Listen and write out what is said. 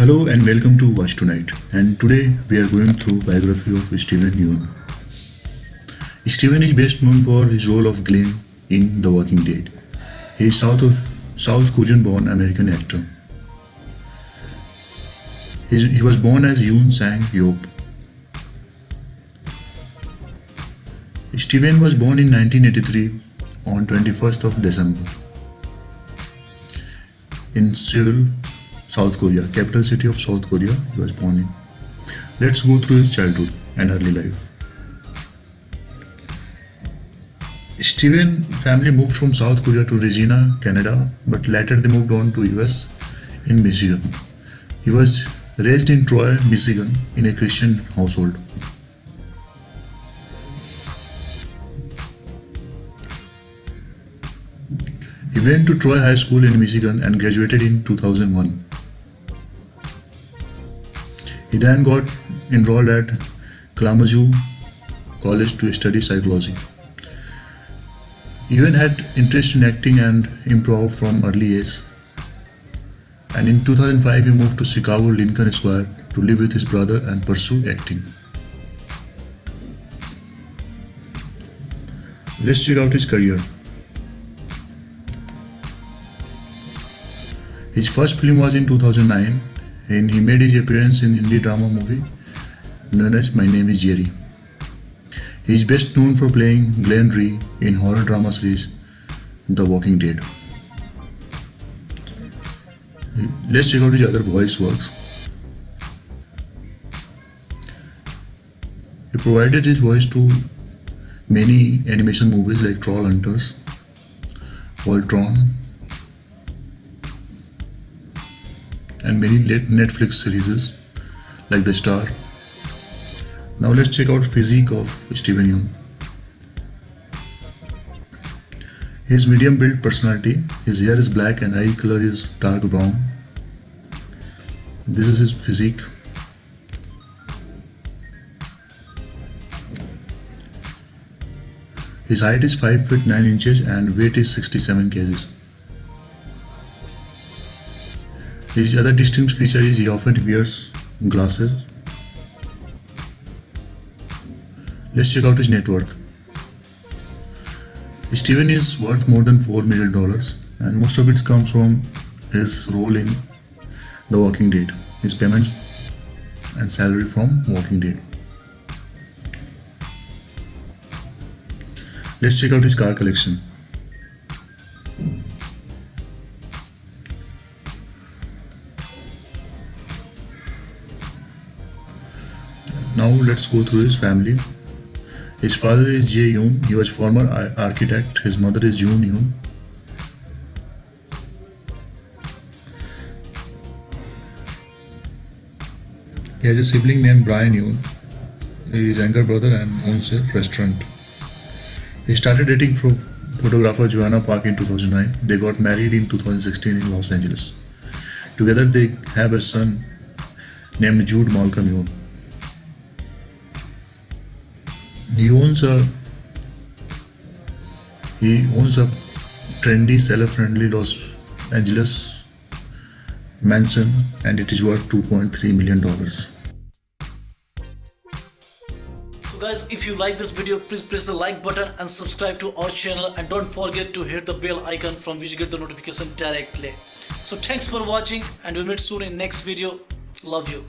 Hello and welcome to Watch Tonight. And today we are going through biography of Steven Yeun. Steven is best known for his role of Glenn in The Walking Dead. He is South of South Korean born American actor. he was born as Yoon Sang Yop. Steven was born in 1983 on 21st of December in Seoul, South Korea, capital city of South Korea. He was born in. Let's go through his childhood and early life. Steven family moved from South Korea to Regina, Canada, but later they moved on to US in Michigan. He was raised in Troy, Michigan in a Christian household. He went to Troy High School in Michigan and graduated in 2001. He then got enrolled at Kalamazoo College to study psychology. Even had interest in acting and improv from early age. And in 2005 he moved to Chicago Lincoln Square to live with his brother and pursue acting. Let's check out his career. His first film was in 2009 and he made his appearance in Hindi drama movie known as My Name is Jerry. He is best known for playing Glenn Rhee in horror drama series The Walking Dead. Let's check out his other voice works. He provided his voice to many animation movies like Troll Hunters, Voltron, and many Netflix series like The Star. Now let's check out physique of Steven Yeun. His medium built personality, his hair is black and eye color is dark brown. This is his physique. His height is 5 feet 9 inches and weight is 67 kgs. His other distinct feature is he often wears glasses. Let's check out his net worth. Steven is worth more than $4 million and most of it comes from his role in The Walking Dead, his payments and salary from Walking Dead. Let's check out his car collection. Now let's go through his family. His father is Jae Yoon. He was former architect. His mother is Yoon Yoon. He has a sibling named Brian Yoon. He is younger brother and owns a restaurant. He started dating from photographer Joana Pak in 2009. They got married in 2016 in Los Angeles. Together they have a son named Jude Malcolm Yoon. He owns a he owns a trendy seller-friendly Los Angeles mansion and it is worth 2.3 million dollars. So guys if you like this video please press the like button and subscribe to our channel and don't forget to hit the bell icon from which you get the notification directly. So thanks for watching and we'll meet soon in next video. Love you.